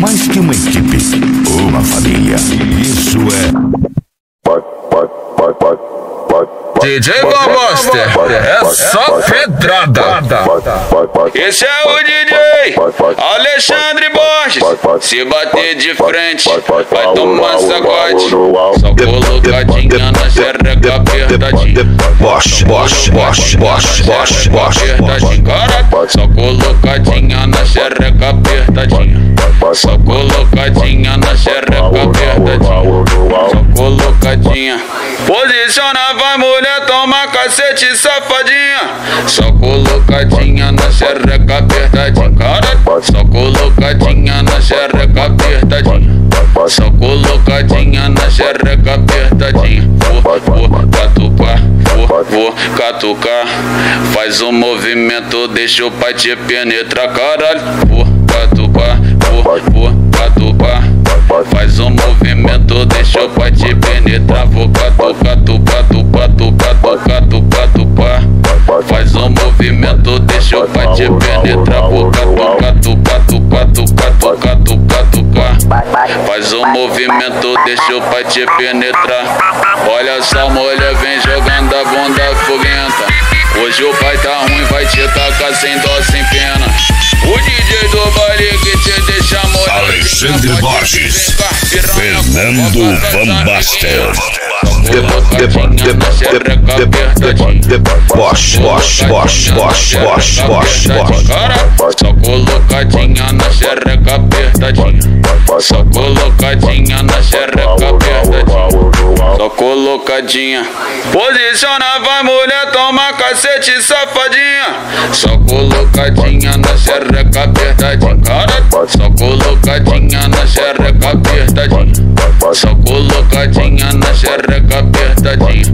Mais que uma equipe, uma família. Isso é. DJ Gomoster, é só pedrada. Esse é o DJ Alexandre Borges. Se bater de frente, vai tomar sacode. Só colocadinha na xereca apertadinha. Bosch, Bosch, Bosch, Bosch, Bosch, Bosch. Só colocadinha na xereca apertadinha. Só colocadinha na xereca apertadinha. Só colocadinha. Posiciona, vai mulher, toma cacete, safadinha. Só colocadinha na xereca apertadinha. Cara, só colocadinha na xereca apertadinha. Só colocadinha na xereca apertadinha. Vou, vou catucar, vou, vou catucar. Faz um movimento, deixa o pai te penetrar, caralho. Vou catucar, vou, vou movimento, deixa o pai te penetrar. Vou catucar, tucar, tucar, tucar, tucar, tucar, tucar. Faz um movimento, deixa o pai te penetrar. Olha só, mulher, vem jogando a bunda foguenta. Hoje o pai tá ruim, vai te tacar sem dó, sem pena. O DJ do baile que te deixa molhado. Alexandre Borges. Fernando Van Basten. Bosch, Bosch, Bosch, Bosch, Bosch, Bosch, Bosch. Só colocadinha na xereca apertadinha. Só colocadinha na xereca apertadinha. Só colocadinha. Posiciona, vai mulher, toma cacete, safadinha. Só colocadinha na xereca apertadinha. Cara, só colocadinha na xereca apertadinha. Só colocadinha na xereca apertadinha.